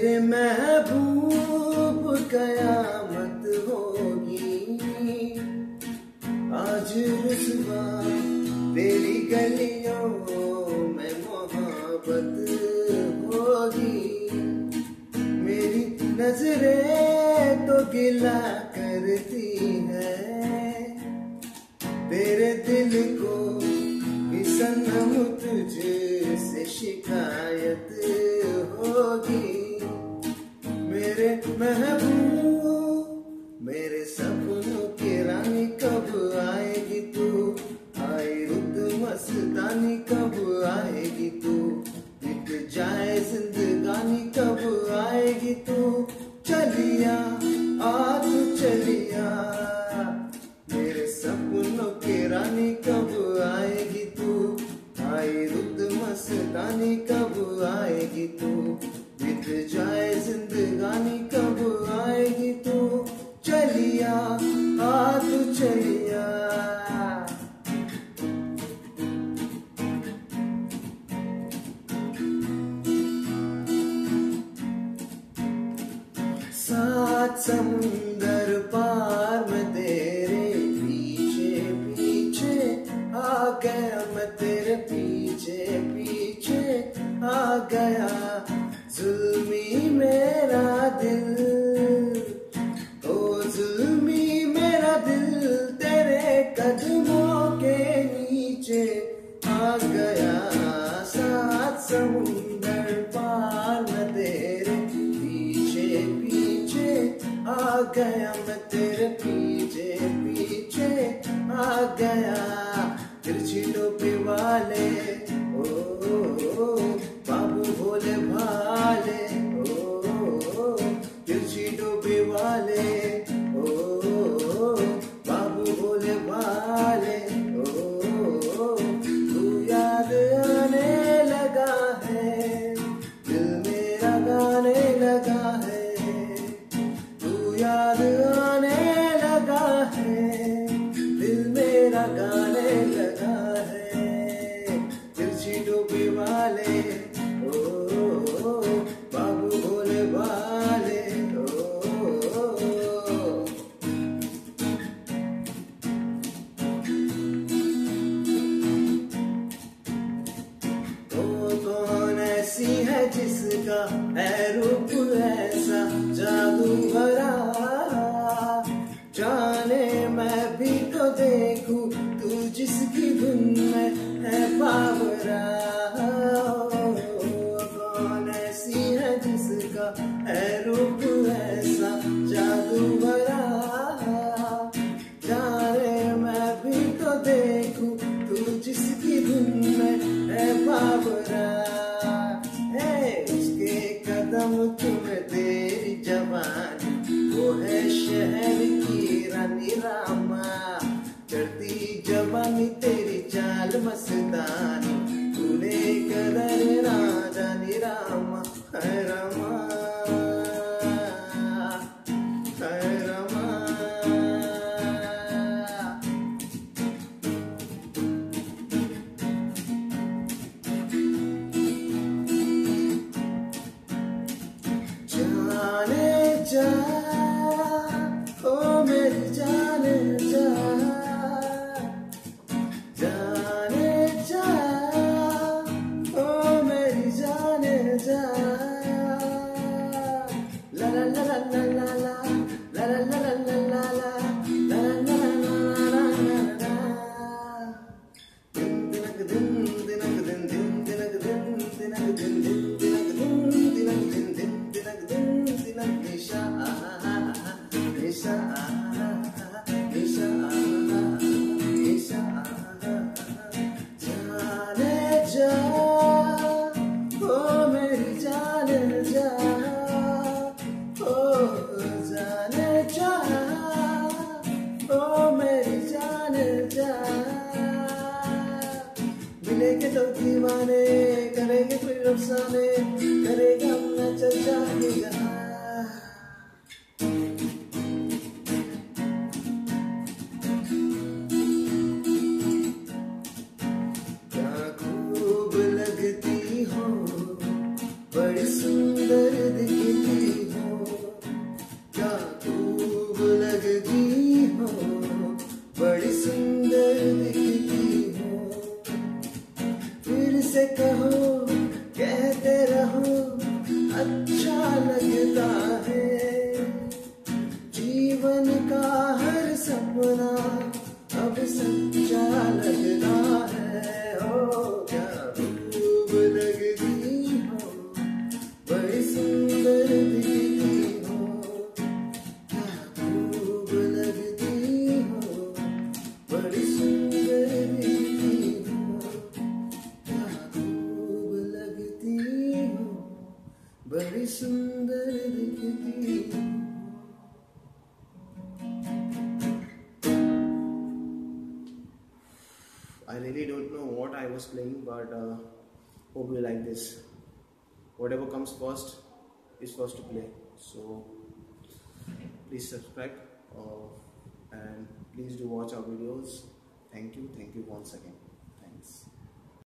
तेरे महबूब कयामत होगी। आज रुसवा तेरी गली तू चलिया आ तू चलिया। मेरे सपनों के रानी कब आएगी तू? आई रुद मस्तानी कब आएगी तू? बीत जाए जिंदगानी कब समंदर पार में तेरे पीछे पीछे आ गया मैं तेरे पीछे पीछे आ गया। गया मैं तेरे पीछे पीछे आ गया। तिरछी टोपी वाले ओ, ओ, ओ। टोपी वाले तो कौन ऐसी है जिसका है रूप ऐसा जादू भरा? जाने मैं भी तो देखू जिसकी धुन में है बाबरा करे हम न चचा सच्चा लगना है। ओ, क्या खूब लगती हो? बड़ी सुंदर दिखती हो। क्या खूब लगती हो? बड़ी सुंदर दिखती हो। क्या खूब लगती हो? बड़ी सुंदर दिखती really don't know what I was playing, but uh, hope you like this. Whatever comes first is first to play. So please subscribe uh, and please do watch our videos. Thank you, thank you once again.